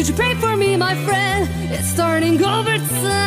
Could you pray for me, my friend? It's starting overtime.